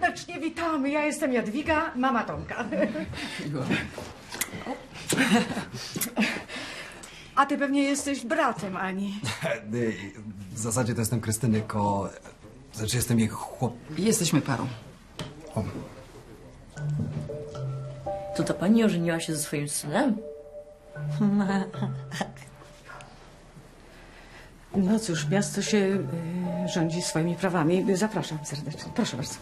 serdecznie witamy. Ja jestem Jadwiga, mama Tomka. A ty pewnie jesteś bratem Ani. W zasadzie to jestem Krystyny ko... Znaczy jestem jej chłop... Jesteśmy parą. O, To ta pani ożeniła się ze swoim synem? No cóż, miasto się y, rządzi swoimi prawami. Zapraszam serdecznie. Proszę bardzo.